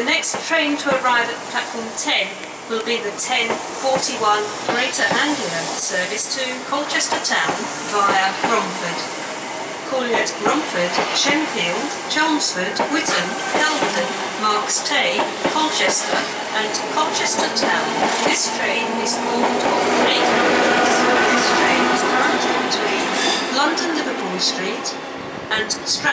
The next train to arrive at platform 10 will be the 1041 Greater Anglia service to Colchester Town via Romford. Call at Romford, Shenfield, Chelmsford, Witham, Kelvedon, Marks Tey, Colchester and Colchester Town. This train is formed of eight numbers. This train is currently between London Liverpool Street and Stratford.